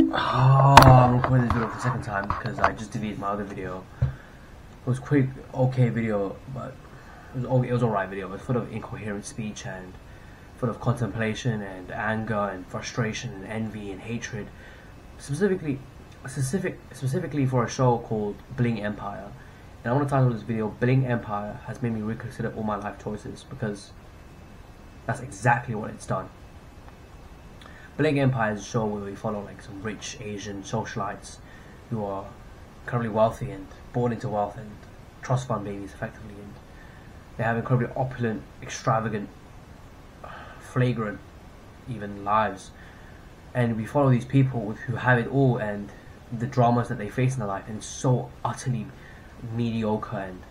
Oh, I'm recording this video for the second time because I just deleted my other video. It was quick, okay video, but it was okay, it was alright video, but full of incoherent speech and full of contemplation and anger and frustration and envy and hatred. Specifically, specific specifically for a show called Bling Empire. And I want to title this video Bling Empire has made me reconsider all my life choices because that's exactly what it's done. Bling Empire is a show where we follow like some rich Asian socialites who are incredibly wealthy and born into wealth and trust fund babies effectively and they have incredibly opulent, extravagant, flagrant even lives. And we follow these people who have it all and the dramas that they face in their life and so utterly mediocre and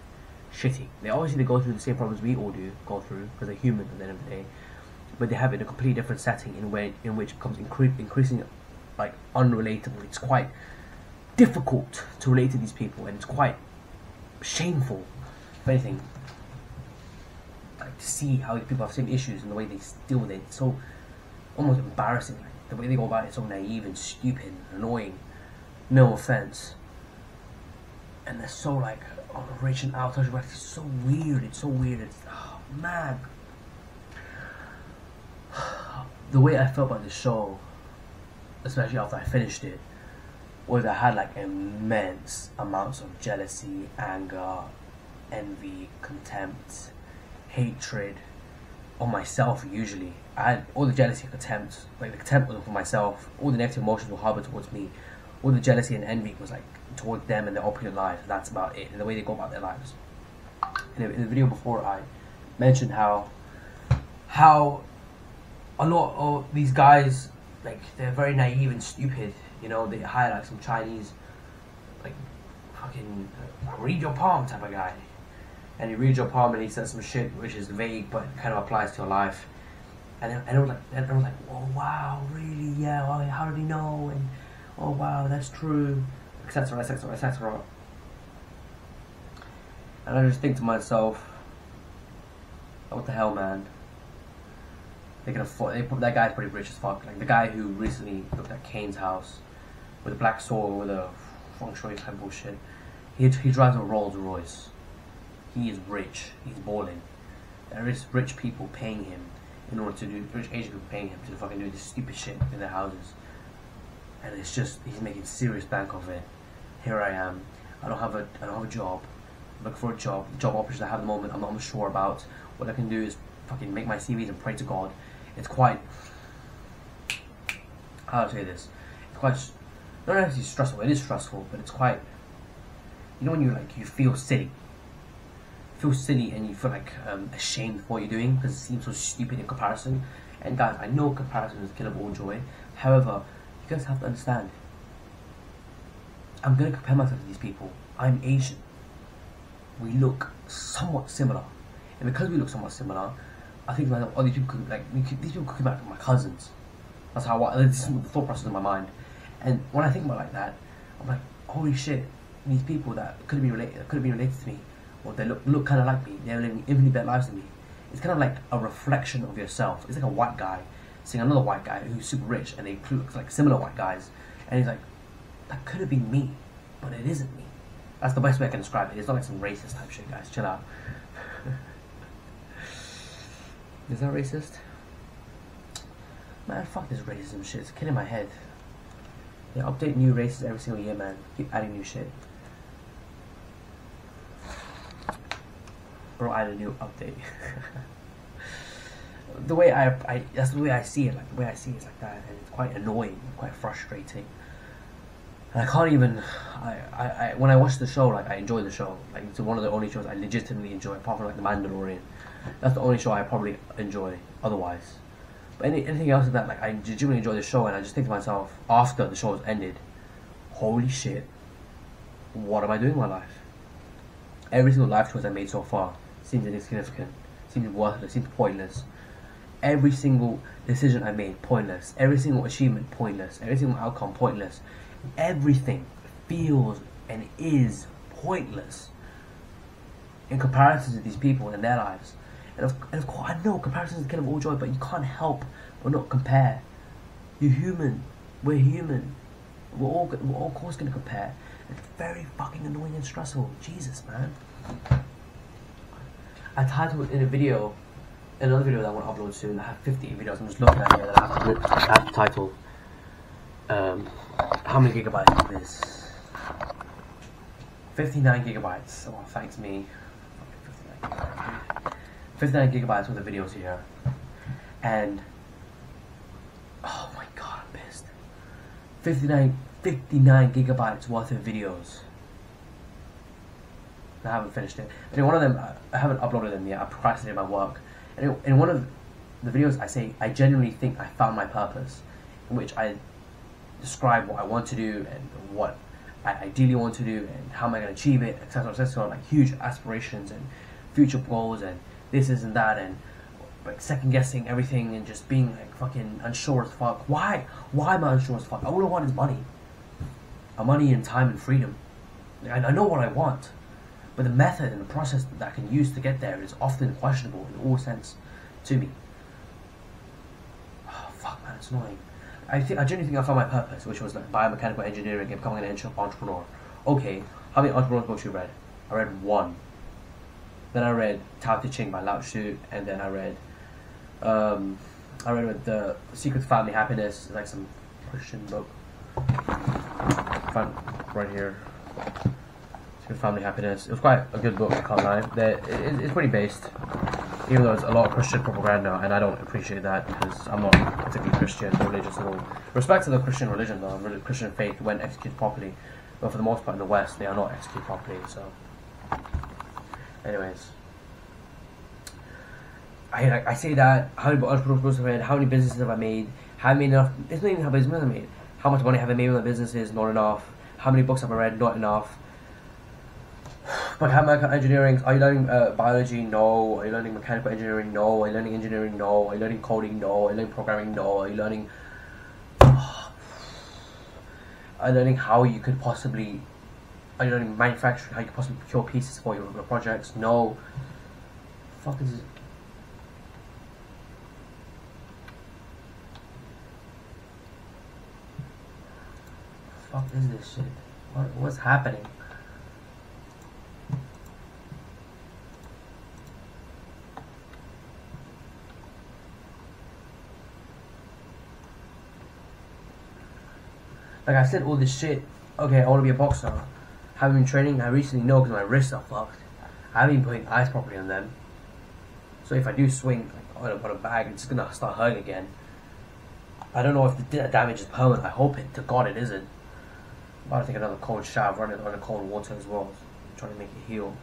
shitty. They obviously they go through the same problems we all do go through because they're human at the end of the day but they have it in a completely different setting in way in which it becomes incre- increasingly like unrelatable. It's quite difficult to relate to these people, and it's quite shameful, if anything. Like to see how people have same issues and the way they deal with it. It's so almost embarrassing. Like, the way they go about it is so naive and stupid, and annoying. No offense. And they're so like oh, rich and out. It's so weird. It's so weird. It's oh, the way I felt about the show, especially after I finished it, was I had like immense amounts of jealousy, anger, envy, contempt, hatred on myself usually. I had all the jealousy and contempt, like the contempt was for myself, all the negative emotions were harbored towards me, all the jealousy and envy was like towards them and their opulent lives, that's about it, and the way they go about their lives. In the video before I mentioned how how a lot of these guys, like they're very naive and stupid. You know, they hire like some Chinese, like fucking uh, read your palm type of guy, and he reads your palm and he says some shit which is vague but kind of applies to your life. And then, and it was like, and it was like, oh wow, really? Yeah. How did he know? And oh wow, that's true, etc. etc. etc. And I just think to myself, what the hell, man? They can afford. They, that guy's pretty rich as fuck. Like the guy who recently looked at Kane's house with a black sword with a feng shui type bullshit. He he drives a Rolls Royce. He is rich. He's balling. There is rich people paying him in order to do rich Asian people paying him to fucking do this stupid shit in their houses. And it's just he's making serious bank of it. Here I am. I don't have a I don't have a job. I'm looking for a job. The job options I have at the moment I'm not sure about. What I can do is fucking make my CVs and pray to God it's quite how I say this? It's quite not necessarily stressful. It is stressful, but it's quite. You know when you like you feel silly, feel silly, and you feel like um, ashamed of what you're doing because it seems so stupid in comparison. And guys, I know comparison is of all joy. However, you guys have to understand. I'm gonna compare myself to these people. I'm Asian. We look somewhat similar, and because we look somewhat similar, I think like, these people could, like, could, these people could be like my cousins. That's how I, this is the thought process in my mind. And when I think about like that, I'm like, holy shit, these people that could be related, could been related to me, or they look look kind of like me, they're living infinitely better lives than me. It's kind of like a reflection of yourself. It's like a white guy seeing another white guy who's super rich, and they look like similar white guys, and he's like, that could have been me, but it isn't me. That's the best way I can describe it. It's not like some racist type shit, guys. Chill out. Is that racist? Man, fuck this racism shit. It's killing my head. They update new races every single year, man. Keep adding new shit. Bro, add a new update. the way I, I, that's the way I see it. Like the way I see it is like that, and it's quite annoying, quite frustrating. I can't even. I, I, I, when I watch the show, like I enjoy the show. Like it's one of the only shows I legitimately enjoy, apart from like The Mandalorian. That's the only show I probably enjoy otherwise. But any, anything else than that, like I genuinely enjoy the show, and I just think to myself after the show has ended, holy shit, what am I doing in my life? Every single life choice I made so far seems insignificant, seems worthless, seems pointless. Every single decision I made, pointless. Every single achievement, pointless. Every single outcome, pointless. Everything feels and is pointless in comparison to these people and their lives. And of, and of course, I know comparison is the killer of all joy, but you can't help but not compare. You're human. We're human. We're all we're all of course gonna compare. It's very fucking annoying and stressful. Jesus, man. I titled in a video, another video that I want to upload soon. I have 50 videos. I'm just looking at it. I have to, I have to title. Um, how many gigabytes is this? 59 gigabytes. Oh, thanks me. 59 gigabytes worth of videos here. And oh my god, I'm pissed. 59, 59 gigabytes worth of videos. I haven't finished it. And in one of them, I haven't uploaded them yet. I procrastinated my work. And in one of the videos, I say I genuinely think I found my purpose, in which I describe what I want to do and what I ideally want to do and how am I going to achieve it, etc., etc. Like huge aspirations and future goals and this, is and that, and like second guessing everything and just being like fucking unsure as fuck. Why? Why am I unsure as fuck? All I want is money. A money and time and freedom. I know what I want. But the method and the process that I can use to get there is often questionable in all sense to me. Oh, fuck, man, it's annoying. I think I genuinely think I found my purpose, which was like biomechanical engineering and becoming an entrepreneur. Okay, how many entrepreneur books you read? I read one. Then I read Tao Te Ching by Lao Tzu, and then I read, um, I read with the Secret Family Happiness, like some Christian book. Found right here. Secret Family Happiness. It was quite a good book, I can't lie. It, it, it's pretty based, even though it's a lot of Christian propaganda, and I don't appreciate that because I'm not particularly Christian or religious at all. Respect to the Christian religion, though, Christian faith when executed properly, but for the most part in the West, they are not executed properly, so. Anyways. I, I say that, how many entrepreneurs have I made, how many businesses have I made, how many enough, it's not even how many businesses I made, how much money have I made with my businesses, not enough, how many books have I read, not enough, mechanical engineering, are you learning uh, biology? No. Are you learning mechanical engineering? No. Are you learning engineering? No. Are you learning coding? No. Are you learning programming? No. Are you learning... are you learning how you could possibly... Are you learning manufacturing? How you could possibly procure pieces for your, projects? No. fuck is fuck is this shit? What, what's happening? Like I said all this shit. Okay, I want to be a boxer. Haven't been training. I recently know because my wrists are fucked. I haven't been putting ice properly on them. So if I do swing like, on, a, on a bag, it's gonna start hurting again. I don't know if the damage is permanent. I hope it. To God, it isn't. I'm about to take another cold shower, run it under cold water as well, trying to make it heal.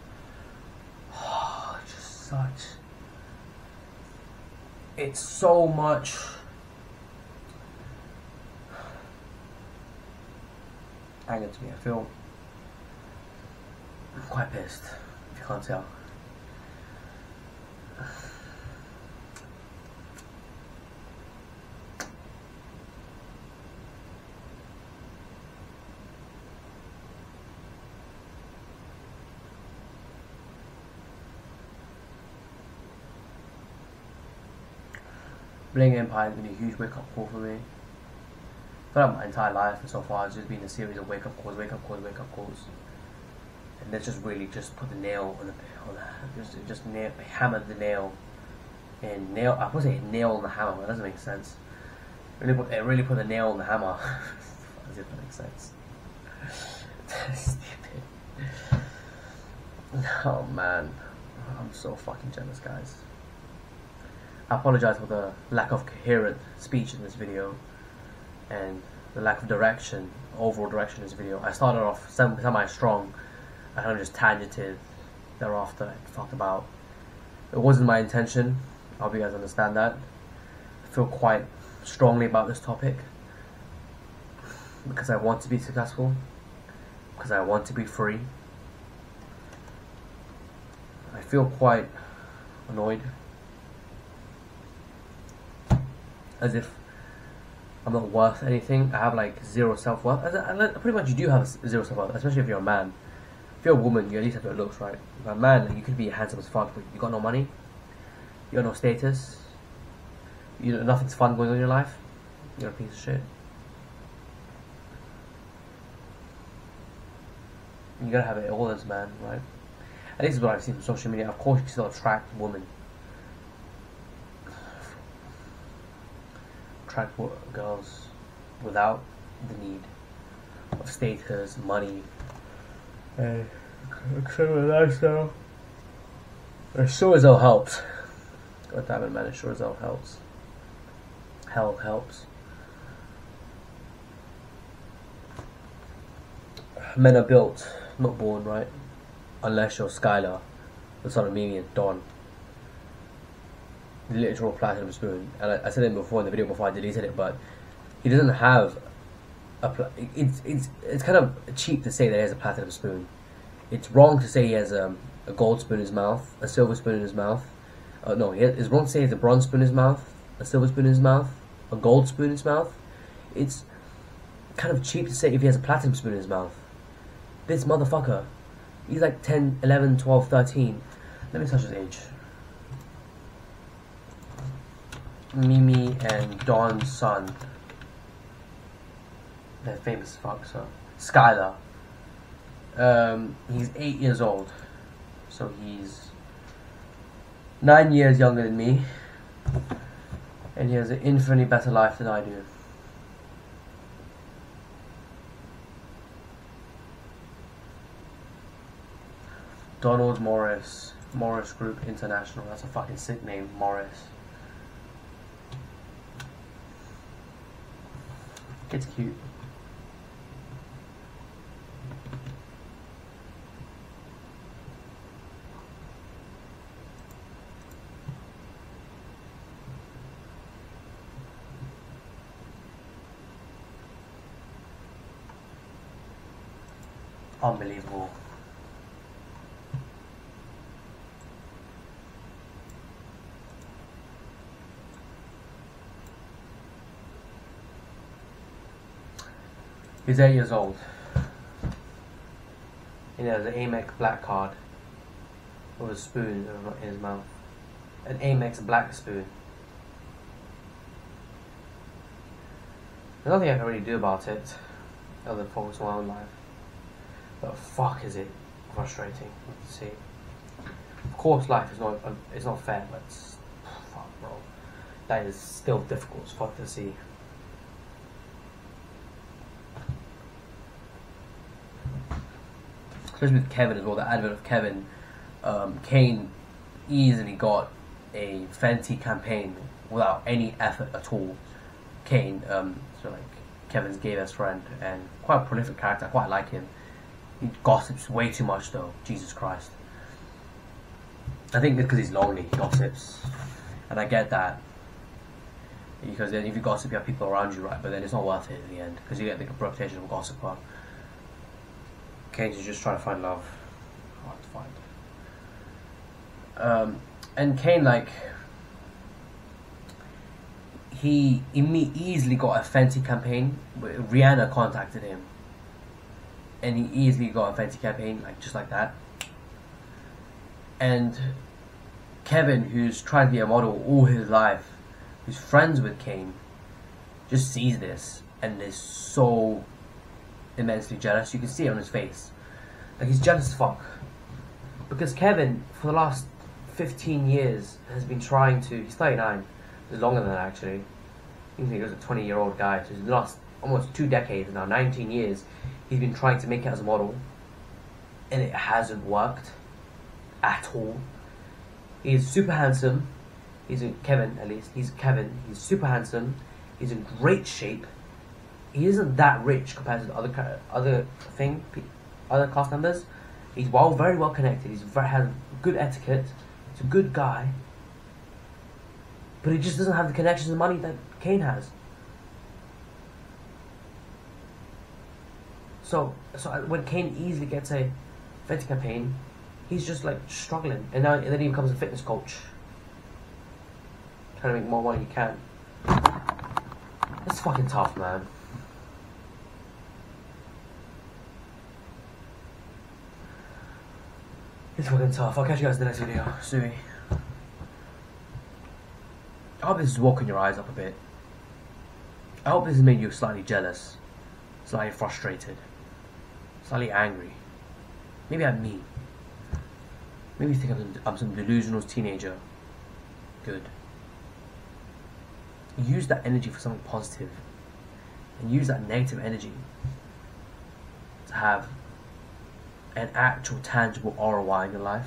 Oh, just such. It's so much anger to me. I feel I'm quite pissed, if you can't tell. Bling Empire has been a huge wake up call for me throughout my entire life and so far it's just been a series of wake up calls, wake up calls, wake up calls. And that's just really just put the nail on the, on the just just nail, hammered the nail and nail I was say nail on the hammer, but that doesn't make sense. Really put, it really put the nail on the hammer. As if that makes sense. Stupid. Oh man. I'm so fucking jealous guys. I apologize for the lack of coherent speech in this video and the lack of direction, overall direction in this video. I started off semi-strong, I kind of just tangented thereafter and talked about. It wasn't my intention, I hope you guys understand that. I feel quite strongly about this topic because I want to be successful, because I want to be free. I feel quite annoyed as if I'm not worth anything. I have like zero self worth. Pretty much, you do have zero self worth, especially if you're a man. If you're a woman, you at least have your looks, right? If a man, you could be handsome as fuck, but you got no money, you got no status, you know, nothing's fun going on in your life. You're a piece of shit. You gotta have it all as man, right? At this is what I've seen from social media. Of course, you can still attract women Attract girls without the need of status, money, and extreme lifestyle. It sure as hell helps. God damn it, man! It sure as hell helps. Hell helps. Men are built, not born, right? Unless you're Skylar, the son of Mimi and Don. The literal platinum spoon. And I, I said it before in the video before I deleted it, but he doesn't have a. Pla- it's it's it's kind of cheap to say that he has a platinum spoon. It's wrong to say he has um, a gold spoon in his mouth, a silver spoon in his mouth. Uh, no, has, it's wrong to say he has a bronze spoon in his mouth, a silver spoon in his mouth, a gold spoon in his mouth. It's kind of cheap to say if he has a platinum spoon in his mouth. This motherfucker, he's like 10, 11, 12, 13. Let me touch his age. Mimi and Don's son. They're famous so. Skylar. Um, he's 8 years old. So he's 9 years younger than me. And he has an infinitely better life than I do. Donald Morris. Morris Group International. That's a fucking sick name, Morris. It's cute. Unbelievable. He's eight years old. He has an Amex black card with a spoon in his mouth. An Amex black spoon. There's nothing I can really do about it other than focus on my life. But fuck is it frustrating to see. Of course life is not um, it's not fair, but fuck bro. That is still difficult as fuck to see. Especially with Kevin as well, the advent of Kevin, um, Kane easily got a Fenty campaign without any effort at all. Kane, um, so like Kevin's gay best friend and quite a prolific character, I quite like him. He gossips way too much though, Jesus Christ. I think because he's lonely, he gossips. And I get that. Because then if you gossip, you have people around you, right? But then it's not worth it in the end, because you get the reputation of a gossiper. Kane's just trying to find love. Hard to find. Um, and Kane, like, he imme- easily got a Fenty campaign. Rihanna contacted him, and he easily got a Fenty campaign, like just like that. And Kevin, who's tried to be a model all his life, who's friends with Kane, just sees this and is so immensely jealous. You can see it on his face. Like he's jealous as fuck. Because Kevin, for the last 15 years, has been trying to. He's 39. It's longer than that, actually. He was a 20 year old guy. So he's lost almost two decades now, 19 years. He's been trying to make it as a model. And it hasn't worked. At all. He's super handsome. He's a, Kevin, at least. He's Kevin. He's super handsome. He's in great shape he isn't that rich compared to the other other thing other cast members. He's well, very well connected. He's very has good etiquette. He's a good guy, but he just doesn't have the connections and money that Kane has. So, so uh, when Kane easily gets a Fenty campaign, he's just like struggling, and now and then he becomes a fitness coach, trying to make more money he can. It's fucking tough, man. It's fucking tough. I'll catch you guys in the next video. Sui. I hope this is walking your eyes up a bit. I hope this has made you slightly jealous, slightly frustrated, slightly angry. Maybe I'm me. Maybe you think I'm, I'm some delusional teenager. Good. Use that energy for something positive, and use that negative energy to have an actual tangible ROI in your life.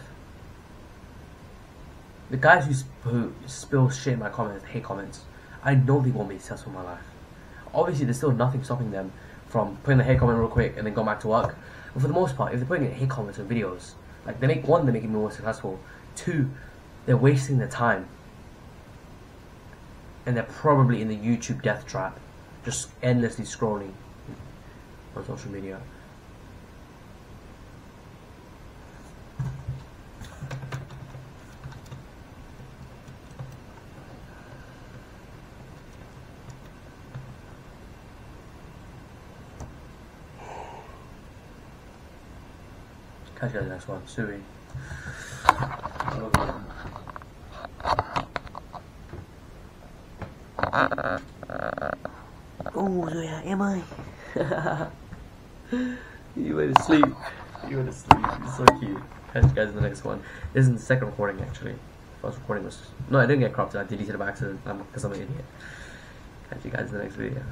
The guys who, sp- who spill shit in my comments, hate comments, I know they won't be successful in my life. Obviously, there's still nothing stopping them from putting the hate comment real quick and then going back to work. But for the most part, if they're putting hate comments on videos, like they make one, they're making me more successful. Two, they're wasting their time. And they're probably in the YouTube death trap, just endlessly scrolling on social media. Catch you guys next one. Sui. Oh, yeah, am I? you went to sleep. You went to sleep. You're so cute. Catch you guys in the next one. This is the second recording, actually. First recording was. No, I didn't get cropped. I deleted it by accident because I'm an idiot. Catch you guys in the next video.